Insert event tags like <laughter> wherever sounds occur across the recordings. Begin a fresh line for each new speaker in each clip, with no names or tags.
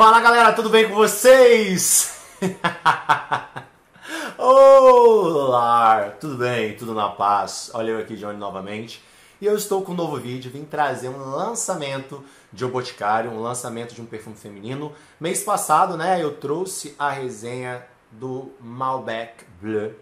Fala galera, tudo bem com vocês? <laughs> Olá, tudo bem? Tudo na paz? Olha eu aqui, Johnny, novamente. E eu estou com um novo vídeo, vim trazer um lançamento de um boticário, um lançamento de um perfume feminino. Mês passado, né, eu trouxe a resenha do Malbec Bleu.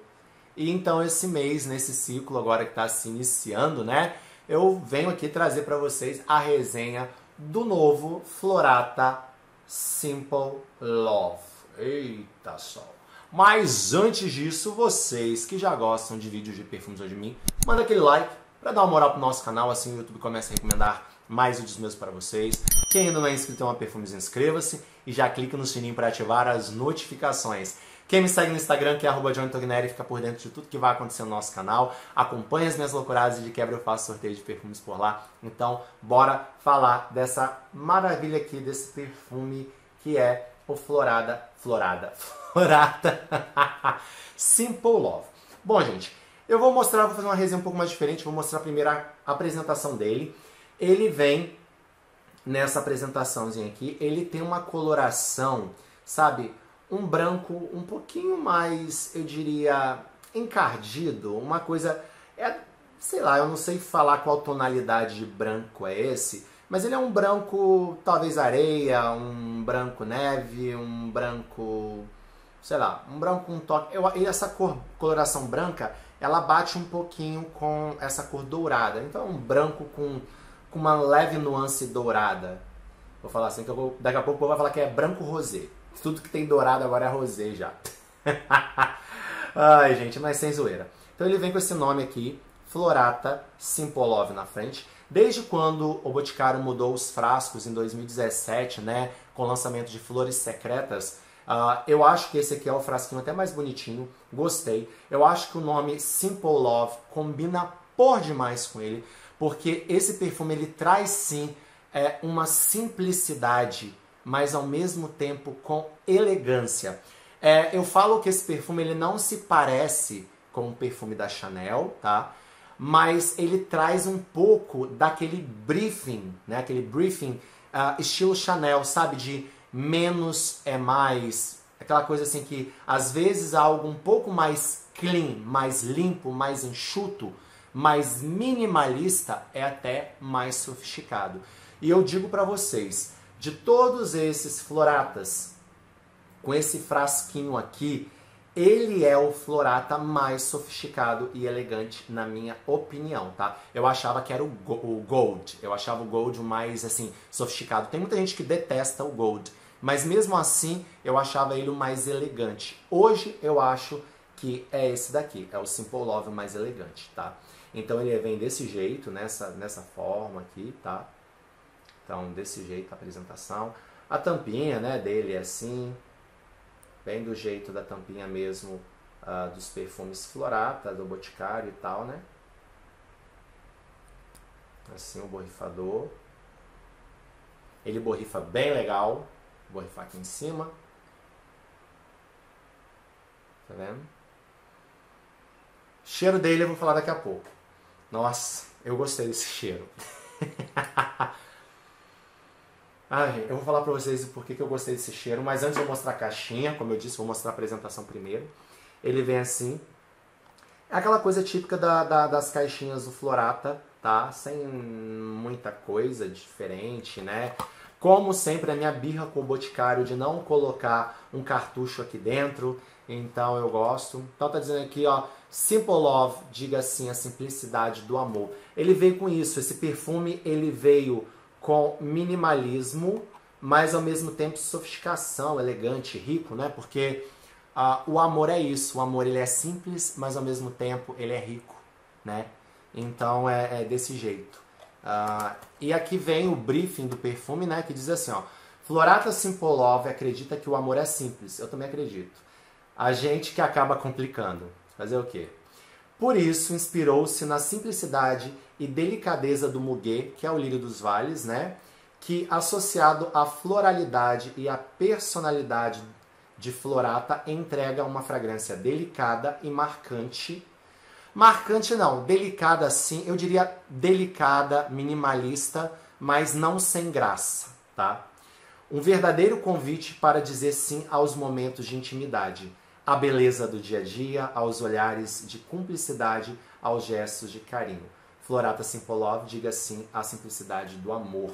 E então esse mês, nesse ciclo agora que está se iniciando, né, eu venho aqui trazer para vocês a resenha do novo Florata Simple Love. Eita sol. Mas antes disso, vocês que já gostam de vídeos de perfumes ou de mim, manda aquele like para dar uma moral pro nosso canal, assim o YouTube começa a recomendar mais vídeos meus para vocês. Quem ainda não é inscrito em uma Perfumes, inscreva-se e já clica no sininho para ativar as notificações. Quem me segue no Instagram, que é arroba fica por dentro de tudo que vai acontecer no nosso canal. Acompanha as minhas loucuradas e de quebra eu faço sorteio de perfumes por lá. Então, bora falar dessa maravilha aqui, desse perfume que é o Florada, Florada, <laughs> Florata Simple Love. Bom, gente, eu vou mostrar, vou fazer uma resenha um pouco mais diferente, vou mostrar a primeira apresentação dele. Ele vem nessa apresentaçãozinha aqui, ele tem uma coloração, sabe, um branco um pouquinho mais, eu diria, encardido, uma coisa, é, sei lá, eu não sei falar qual tonalidade de branco é esse, mas ele é um branco, talvez areia, um branco neve, um branco, sei lá, um branco com um toque, eu, essa cor, coloração branca, ela bate um pouquinho com essa cor dourada, então é um branco com, com uma leve nuance dourada, vou falar assim, que daqui a pouco o povo vai falar que é branco rosé. Tudo que tem dourado agora é rosé já. <laughs> Ai, gente, mas sem zoeira. Então ele vem com esse nome aqui, Florata Simpolov na frente. Desde quando o Boticário mudou os frascos em 2017, né, com o lançamento de Flores Secretas, uh, eu acho que esse aqui é o frasquinho até mais bonitinho, gostei. Eu acho que o nome Simple Love combina por demais com ele, porque esse perfume ele traz sim é, uma simplicidade mas ao mesmo tempo com elegância. É, eu falo que esse perfume ele não se parece com o perfume da Chanel, tá? Mas ele traz um pouco daquele briefing, né? Aquele briefing uh, estilo Chanel, sabe? De menos é mais. Aquela coisa assim que às vezes algo um pouco mais clean, mais limpo, mais enxuto, mais minimalista é até mais sofisticado. E eu digo para vocês, de todos esses floratas, com esse frasquinho aqui, ele é o florata mais sofisticado e elegante, na minha opinião, tá? Eu achava que era o, Gold, eu achava o Gold o mais, assim, sofisticado. Tem muita gente que detesta o Gold, mas mesmo assim, eu achava ele o mais elegante. Hoje, eu acho que é esse daqui, é o Simple Love mais elegante, tá? Então ele vem desse jeito, nessa, nessa forma aqui, tá? Então, desse jeito a apresentação. A tampinha né, dele é assim, bem do jeito da tampinha mesmo uh, dos perfumes Florata, do Boticário e tal, né? Assim, o borrifador. Ele borrifa bem legal. Vou borrifar aqui em cima. Tá vendo? Cheiro dele eu vou falar daqui a pouco. Nossa, eu gostei desse cheiro. <laughs> Ai, eu vou falar pra vocês o porquê que eu gostei desse cheiro, mas antes eu vou mostrar a caixinha, como eu disse, vou mostrar a apresentação primeiro. Ele vem assim. É aquela coisa típica da, da, das caixinhas do Florata, tá? Sem muita coisa diferente, né? Como sempre, a minha birra com o Boticário de não colocar um cartucho aqui dentro, então eu gosto. Então tá dizendo aqui, ó, Simple Love, diga assim, a simplicidade do amor. Ele veio com isso, esse perfume, ele veio com minimalismo, mas ao mesmo tempo sofisticação, elegante, rico, né? Porque uh, o amor é isso, o amor ele é simples, mas ao mesmo tempo ele é rico, né? Então é, é desse jeito. Uh, e aqui vem o briefing do perfume, né? Que diz assim, ó. Florata Simple Love acredita que o amor é simples. Eu também acredito. A gente que acaba complicando. Fazer o quê? Por isso, inspirou-se na simplicidade e delicadeza do muguê, que é o lírio dos vales, né? Que associado à floralidade e à personalidade de Florata entrega uma fragrância delicada e marcante. Marcante não, delicada sim, eu diria delicada, minimalista, mas não sem graça, tá? Um verdadeiro convite para dizer sim aos momentos de intimidade, à beleza do dia a dia, aos olhares de cumplicidade, aos gestos de carinho. Florata Simpolov diga sim à simplicidade do amor.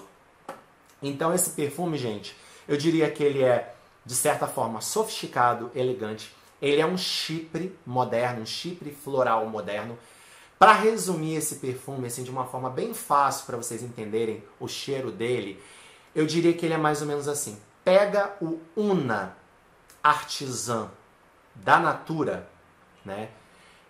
Então esse perfume, gente, eu diria que ele é de certa forma sofisticado, elegante. Ele é um chipre moderno, um chipre floral moderno. Para resumir esse perfume assim de uma forma bem fácil para vocês entenderem o cheiro dele, eu diria que ele é mais ou menos assim. Pega o Una artisan da Natura, né?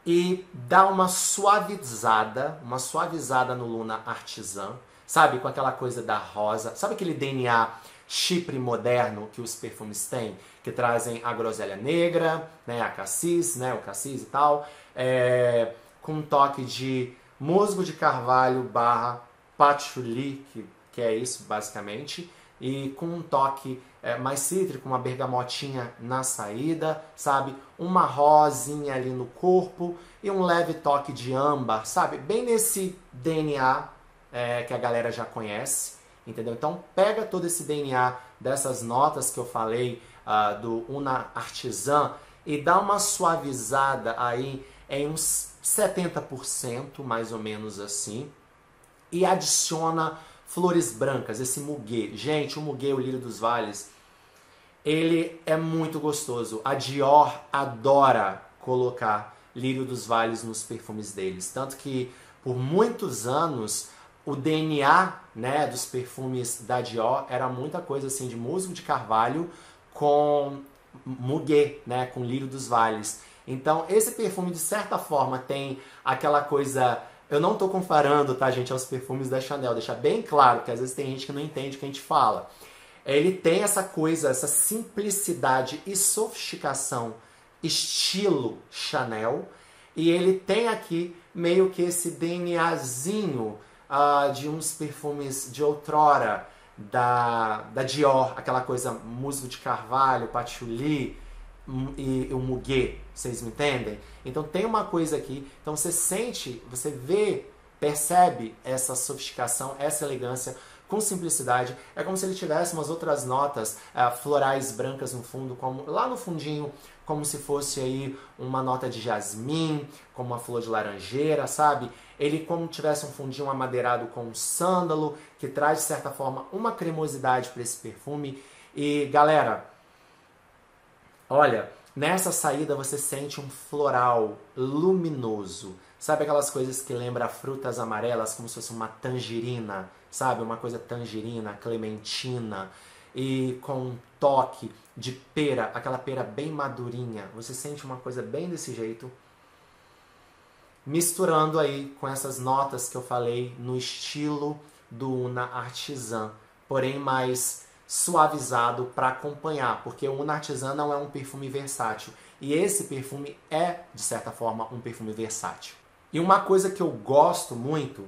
E dá uma suavizada, uma suavizada no Luna artisan, sabe? Com aquela coisa da rosa. Sabe aquele DNA chipre moderno que os perfumes têm? Que trazem a groselha negra, né? A cassis, né? O cassis e tal. É, com um toque de musgo de carvalho barra patchouli, que, que é isso basicamente e com um toque é, mais cítrico, uma bergamotinha na saída, sabe? Uma rosinha ali no corpo e um leve toque de âmbar, sabe? Bem nesse DNA é, que a galera já conhece, entendeu? Então pega todo esse DNA dessas notas que eu falei uh, do Una Artisan e dá uma suavizada aí em uns 70%, mais ou menos assim, e adiciona flores brancas, esse muguê. Gente, o muguê, o lírio dos vales, ele é muito gostoso. A Dior adora colocar lírio dos vales nos perfumes deles, tanto que por muitos anos o DNA, né, dos perfumes da Dior era muita coisa assim de musgo de carvalho com muguê, né, com lírio dos vales. Então, esse perfume de certa forma tem aquela coisa eu não estou comparando, tá, gente, aos perfumes da Chanel, deixar bem claro, que às vezes tem gente que não entende o que a gente fala. Ele tem essa coisa, essa simplicidade e sofisticação, estilo Chanel, e ele tem aqui meio que esse DNAzinho uh, de uns perfumes de outrora, da, da Dior, aquela coisa musgo de carvalho, patchouli, e o muguê, vocês me entendem? Então tem uma coisa aqui, então você sente, você vê, percebe essa sofisticação, essa elegância com simplicidade. É como se ele tivesse umas outras notas uh, florais brancas no fundo, como lá no fundinho, como se fosse aí uma nota de jasmim, como uma flor de laranjeira, sabe? Ele como tivesse um fundinho amadeirado com sândalo, que traz de certa forma uma cremosidade para esse perfume. E galera, Olha, nessa saída você sente um floral luminoso. Sabe aquelas coisas que lembram frutas amarelas, como se fosse uma tangerina, sabe? Uma coisa tangerina, clementina e com um toque de pera, aquela pera bem madurinha. Você sente uma coisa bem desse jeito. Misturando aí com essas notas que eu falei no estilo do Una Artisan, porém mais suavizado para acompanhar, porque o Una Artisan não é um perfume versátil. E esse perfume é, de certa forma, um perfume versátil. E uma coisa que eu gosto muito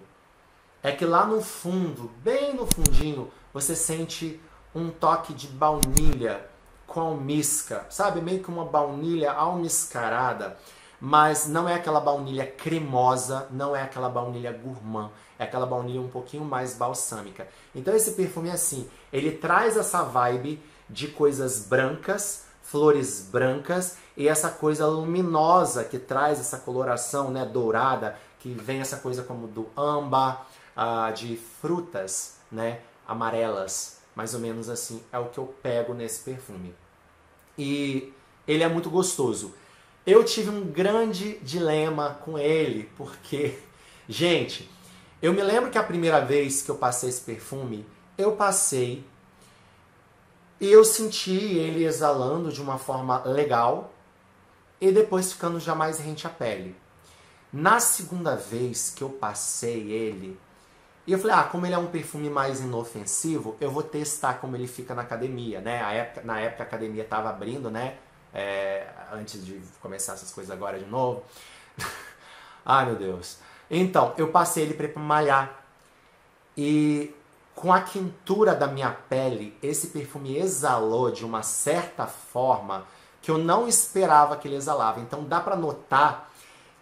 é que lá no fundo, bem no fundinho, você sente um toque de baunilha com almisca, sabe? Meio que uma baunilha almiscarada, mas não é aquela baunilha cremosa, não é aquela baunilha gourmand é aquela baunilha um pouquinho mais balsâmica. Então esse perfume é assim, ele traz essa vibe de coisas brancas, flores brancas e essa coisa luminosa que traz essa coloração né, dourada, que vem essa coisa como do âmbar, uh, de frutas né, amarelas, mais ou menos assim, é o que eu pego nesse perfume. E ele é muito gostoso. Eu tive um grande dilema com ele, porque, <laughs> gente, eu me lembro que a primeira vez que eu passei esse perfume, eu passei e eu senti ele exalando de uma forma legal e depois ficando já mais rente à pele. Na segunda vez que eu passei ele, e eu falei, ah, como ele é um perfume mais inofensivo, eu vou testar como ele fica na academia, né? A época, na época a academia estava abrindo, né? É, antes de começar essas coisas agora de novo. <laughs> Ai, meu Deus. Então, eu passei ele para malhar. E com a quintura da minha pele, esse perfume exalou de uma certa forma que eu não esperava que ele exalava. Então dá para notar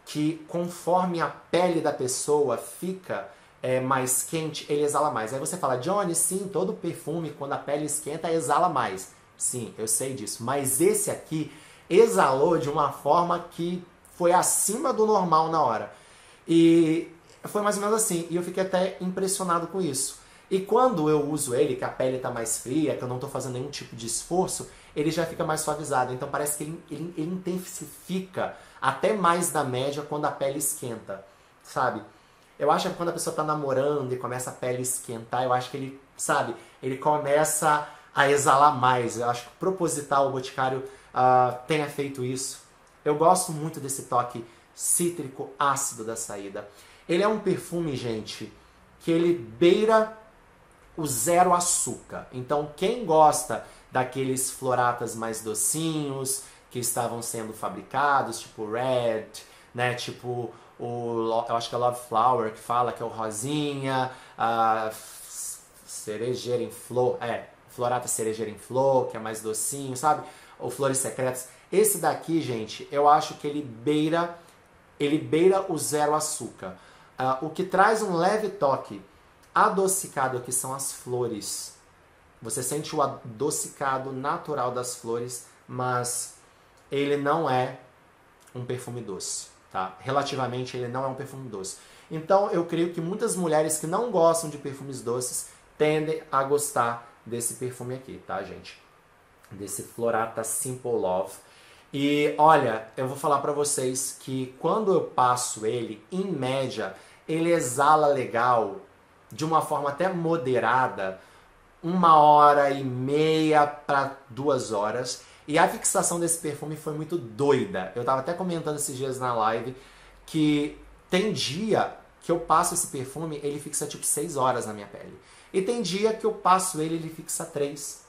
que conforme a pele da pessoa fica, é mais quente, ele exala mais. Aí você fala, Johnny, sim, todo perfume, quando a pele esquenta, exala mais. Sim, eu sei disso. Mas esse aqui exalou de uma forma que foi acima do normal na hora. E foi mais ou menos assim. E eu fiquei até impressionado com isso. E quando eu uso ele, que a pele está mais fria, que eu não estou fazendo nenhum tipo de esforço, ele já fica mais suavizado. Então parece que ele, ele, ele intensifica até mais da média quando a pele esquenta, sabe? Eu acho que quando a pessoa está namorando e começa a pele esquentar, eu acho que ele, sabe, ele começa a exalar mais. Eu acho que proposital o Boticário uh, tenha feito isso. Eu gosto muito desse toque cítrico ácido da saída. Ele é um perfume, gente, que ele beira o zero açúcar. Então, quem gosta daqueles floratas mais docinhos que estavam sendo fabricados, tipo Red, né, tipo o eu acho que é Love Flower que fala que é o rosinha, a cerejeira em flor, é, florata cerejeira em flor, que é mais docinho, sabe? Ou flores secretas. Esse daqui, gente, eu acho que ele beira ele beira o zero açúcar. Uh, o que traz um leve toque adocicado aqui são as flores. Você sente o adocicado natural das flores, mas ele não é um perfume doce, tá? Relativamente ele não é um perfume doce. Então eu creio que muitas mulheres que não gostam de perfumes doces tendem a gostar desse perfume aqui, tá, gente? Desse Florata Simple Love. E olha, eu vou falar para vocês que quando eu passo ele, em média, ele exala legal, de uma forma até moderada, uma hora e meia para duas horas. E a fixação desse perfume foi muito doida. Eu tava até comentando esses dias na live que tem dia que eu passo esse perfume, ele fixa tipo seis horas na minha pele. E tem dia que eu passo ele, ele fixa três.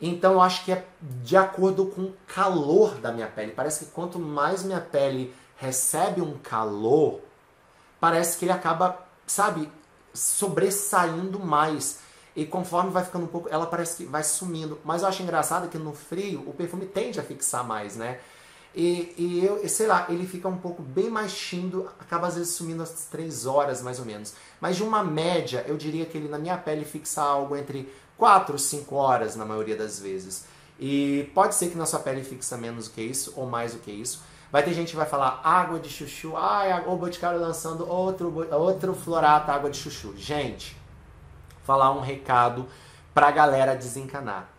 Então eu acho que é de acordo com o calor da minha pele. Parece que quanto mais minha pele recebe um calor, parece que ele acaba, sabe, sobressaindo mais. E conforme vai ficando um pouco, ela parece que vai sumindo. Mas eu acho engraçado que no frio o perfume tende a fixar mais, né? E, e eu, sei lá, ele fica um pouco bem mais chindo, acaba às vezes sumindo às 3 horas mais ou menos. Mas de uma média, eu diria que ele na minha pele fixa algo entre 4 ou 5 horas na maioria das vezes. E pode ser que na sua pele fixa menos do que isso, ou mais do que isso. Vai ter gente que vai falar água de chuchu, ai, o Boticário lançando outro, outro florata água de chuchu. Gente, falar um recado pra galera desencanar.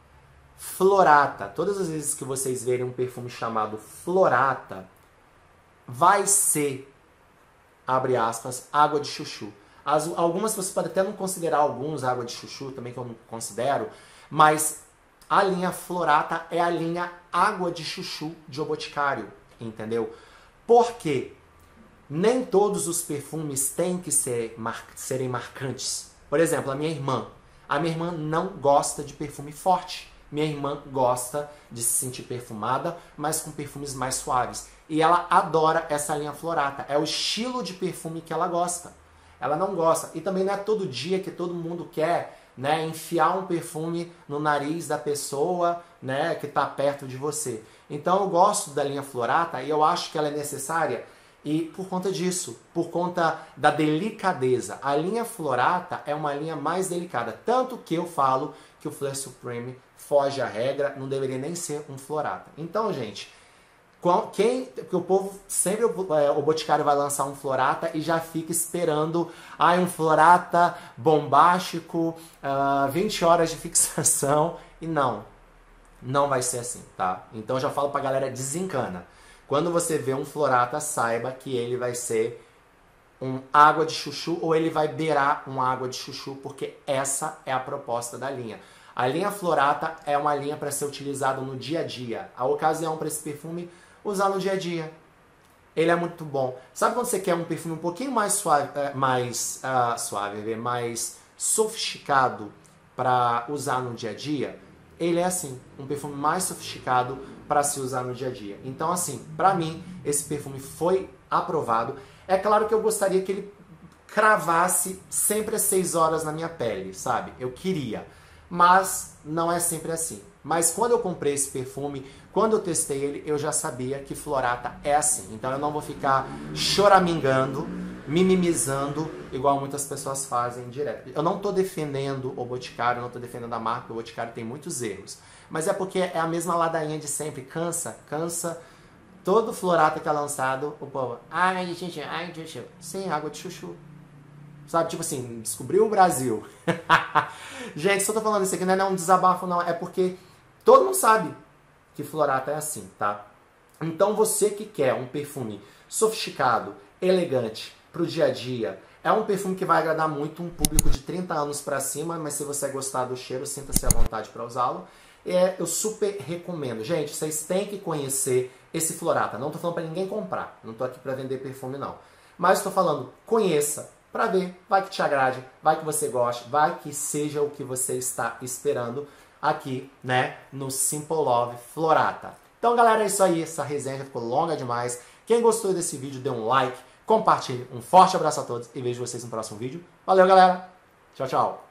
Florata, todas as vezes que vocês verem um perfume chamado Florata, vai ser, abre aspas, água de chuchu. As, algumas você pode até não considerar alguns água de chuchu, também que eu não considero, mas a linha Florata é a linha água de chuchu de O Boticário, entendeu? Porque nem todos os perfumes têm que ser, mar, serem marcantes. Por exemplo, a minha irmã. A minha irmã não gosta de perfume forte. Minha irmã gosta de se sentir perfumada, mas com perfumes mais suaves. E ela adora essa linha Florata. É o estilo de perfume que ela gosta ela não gosta. E também não é todo dia que todo mundo quer né, enfiar um perfume no nariz da pessoa né, que está perto de você. Então eu gosto da linha Florata e eu acho que ela é necessária e por conta disso, por conta da delicadeza. A linha Florata é uma linha mais delicada, tanto que eu falo que o Flare Supreme foge à regra, não deveria nem ser um Florata. Então, gente, quem, porque o povo sempre é, o Boticário vai lançar um Florata e já fica esperando ah, um Florata bombástico, uh, ah, 20 horas de <laughs> fixação e não, não vai ser assim, tá? Então já falo pra galera desencana. Quando você vê um Florata, saiba que ele vai ser um água de chuchu ou ele vai beirar um água de chuchu, porque essa é a proposta da linha. A linha Florata é uma linha para ser utilizada no dia a dia. A ocasião para esse perfume usar no dia a dia. Ele é muito bom. Sabe quando você quer um perfume um pouquinho mais suave, é, mais uh, suave, mais sofisticado para usar no dia a dia? Ele é assim, um perfume mais sofisticado para se usar no dia a dia. Então, assim, para mim, esse perfume foi aprovado. É claro que eu gostaria que ele cravasse sempre às 6 horas na minha pele, sabe? Eu queria. Mas não é sempre assim. Mas quando eu comprei esse perfume, quando eu testei ele, eu já sabia que Florata é assim. Então eu não vou ficar choramingando minimizando, igual muitas pessoas fazem direto. Eu não estou defendendo o Boticário, não estou defendendo a marca, o Boticário tem muitos erros. Mas é porque é a mesma ladainha de sempre, cansa, cansa. Todo florata que é lançado, o povo, ai, gente, ai, chuchu, sem água de chuchu. Sabe, tipo assim, descobriu o Brasil. <laughs> gente, se eu tô falando isso aqui não é um desabafo, não, é porque todo mundo sabe que florata é assim, tá? Então você que quer um perfume sofisticado, elegante, pro dia a dia, é um perfume que vai agradar muito um público de 30 anos para cima, mas se você gostar do cheiro, sinta-se à vontade para usá-lo. É, eu super recomendo. Gente, vocês têm que conhecer esse Florata. Não estou falando para ninguém comprar, não estou aqui para vender perfume não. Mas estou falando, conheça para ver, vai que te agrade, vai que você goste, vai que seja o que você está esperando aqui, né, no Simple Love Florata. Então, galera, é isso aí, essa resenha ficou longa demais. Quem gostou desse vídeo, dê um like, compartilhe. Um forte abraço a todos e vejo vocês no próximo vídeo. Valeu, galera. Tchau, tchau.